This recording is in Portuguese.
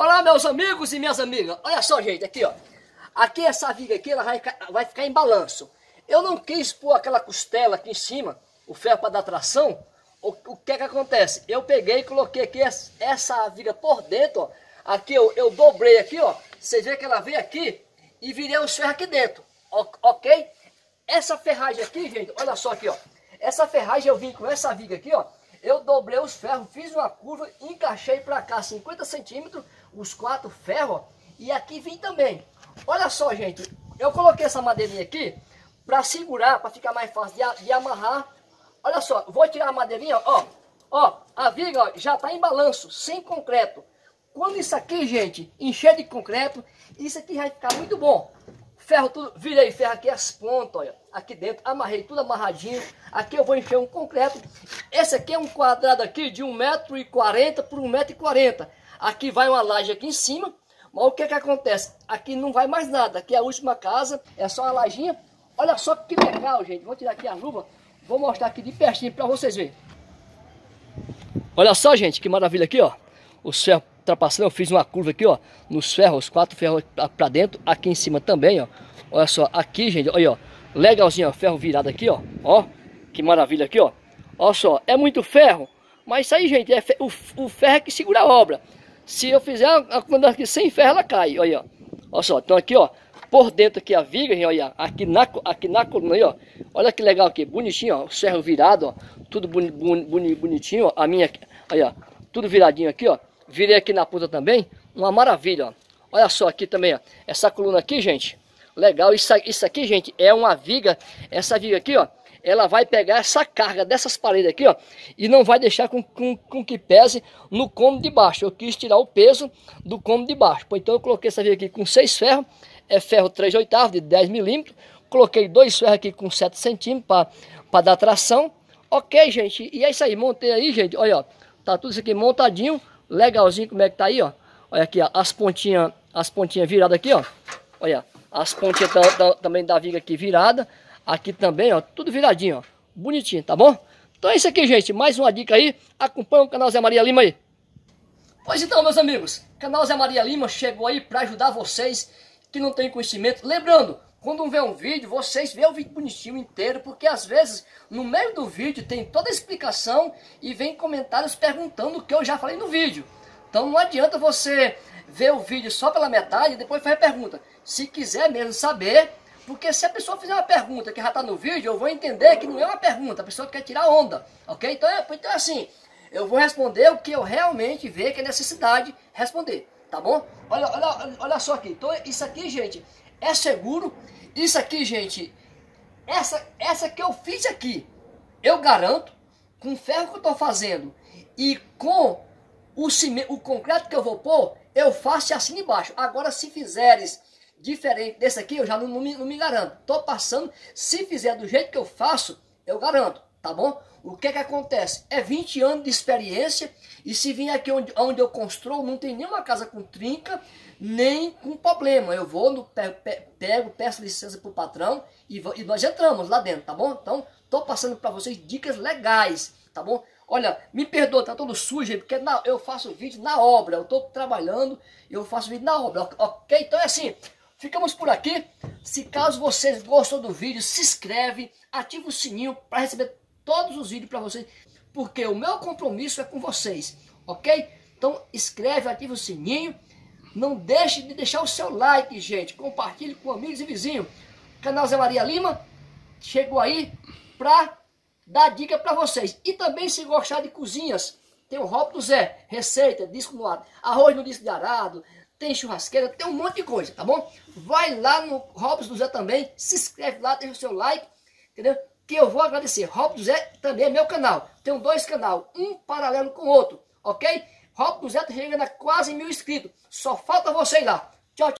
Olá, meus amigos e minhas amigas. Olha só, gente, aqui, ó. Aqui essa viga aqui, ela vai, vai ficar em balanço. Eu não quis pôr aquela costela aqui em cima, o ferro para dar tração. O, o que é que acontece? Eu peguei e coloquei aqui essa, essa viga por dentro, ó. Aqui eu, eu dobrei aqui, ó. Você vê que ela veio aqui e virei os ferros aqui dentro, ok? Essa ferragem aqui, gente, olha só aqui, ó. Essa ferragem eu vim com essa viga aqui, ó. Eu dobrei os ferros, fiz uma curva, encaixei para cá 50 centímetros, os quatro ferros, e aqui vim também. Olha só, gente, eu coloquei essa madeirinha aqui para segurar, para ficar mais fácil de, de, amarrar. Olha só, vou tirar a madeirinha, ó, ó, a viga ó, já está em balanço, sem concreto. Quando isso aqui, gente, encher de concreto, isso aqui vai ficar muito bom. Ferro tudo, virei ferro aqui as pontas, olha, aqui dentro, amarrei tudo amarradinho. Aqui eu vou encher um concreto. Esse aqui é um quadrado aqui de 1,40m por 1,40m. Aqui vai uma laje aqui em cima. Mas o que que acontece? Aqui não vai mais nada. Aqui é a última casa, é só uma lajinha. Olha só que legal, gente. Vou tirar aqui a luva. Vou mostrar aqui de pertinho para vocês verem. Olha só, gente, que maravilha aqui, ó. O ferros ultrapassando, eu fiz uma curva aqui, ó, nos ferros, os quatro ferros para dentro, aqui em cima também, ó. Olha só, aqui, gente, olha, ó, legalzinho, ó, ferro virado aqui, ó, ó, que maravilha aqui, ó. Olha só, é muito ferro, mas isso aí, gente, é o, o ferro é que segura a obra. Se eu fizer a quando aqui sem ferro, ela cai, olha. Olha só, então aqui, ó, por dentro aqui a viga, olha, aqui na, aqui na coluna ó. Olha que legal aqui, bonitinho, ó, o ferro virado, ó, tudo boni, boni, bonitinho, ó, a minha, olha, tudo viradinho aqui, ó. Virei aqui na ponta também, uma maravilha, ó. Olha só aqui também, ó. Essa coluna aqui, gente, legal. Isso, isso aqui, gente, é uma viga. Essa viga aqui, ó, ela vai pegar essa carga dessas paredes aqui, ó, e não vai deixar com, com, com que pese no cômodo de baixo. Eu quis tirar o peso do cômodo de baixo. Então eu coloquei essa viga aqui com seis ferros, é ferro 3 oitavos de 10 milímetros. Coloquei dois ferros aqui com 7 centímetros para dar tração. Ok, gente, e é isso aí. Montei aí, gente, olha, ó, tá tudo isso aqui montadinho legalzinho como é que tá aí, ó. Olha aqui, ó, as pontinhas, as pontinhas viradas aqui, ó. Olha, as pontinhas também da viga aqui virada. Aqui também, ó, tudo viradinho, ó. Bonitinho, tá bom? Então é isso aqui, gente. Mais uma dica aí. Acompanha o canal Zé Maria Lima aí. Pois então, meus amigos, canal Zé Maria Lima chegou aí para ajudar vocês que não têm conhecimento. Lembrando, quando vê um vídeo, vocês vê o vídeo bonitinho inteiro, porque às vezes no meio do vídeo tem toda a explicação e vem comentários perguntando o que eu já falei no vídeo. Então não adianta você ver o vídeo só pela metade e depois fazer pergunta. Se quiser mesmo saber, porque se a pessoa fizer uma pergunta que já está no vídeo, eu vou entender que não é uma pergunta, a pessoa quer tirar onda, ok? Então é, então é assim, eu vou responder o que eu realmente ver que é necessidade responder, tá bom? Olha, olha, olha só aqui, então isso aqui, gente, é seguro. Isso aqui, gente, essa, essa que eu fiz aqui, eu garanto, com o ferro que eu estou fazendo e com o, o concreto que eu vou pôr, eu faço assim embaixo. Agora, se fizeres diferente desse aqui, eu já não, não, me, não me garanto. Estou passando, se fizer do jeito que eu faço, eu garanto, tá bom? O que que acontece? É 20 anos de experiência e se vir aqui onde, onde eu construo, não tem nenhuma casa com trinca, nem com problema. Eu vou, no, pego, pego peço licença para o patrão e, e, nós entramos lá dentro, tá bom? Então, tô passando para vocês dicas legais, tá bom? Olha, me perdoa, tá todo sujo, porque na, eu faço vídeo na obra, eu tô trabalhando e eu faço vídeo na obra, ok? Então é assim, ficamos por aqui. Se caso vocês gostou do vídeo, se inscreve, ativa o sininho para receber todos os vídeos para vocês, porque o meu compromisso é com vocês, ok? Então escreve, ativa o sininho, não deixe de deixar o seu like, gente, compartilhe com amigos e vizinhos. Canal Zé Maria Lima chegou aí para dar dica para vocês. E também se gostar de cozinhas, tem o Rob do Zé, receita, disco no ar, arroz no disco de arado, tem churrasqueira, tem um monte de coisa, tá bom? Vai lá no Robson do Zé também, se inscreve lá, deixa o seu like, entendeu? que eu vou agradecer. Rob do Zé também é meu canal. Tenho dois canais, um paralelo com o outro, ok? Rob do Zé tá chegando a quase mil inscritos. Só falta você ir lá.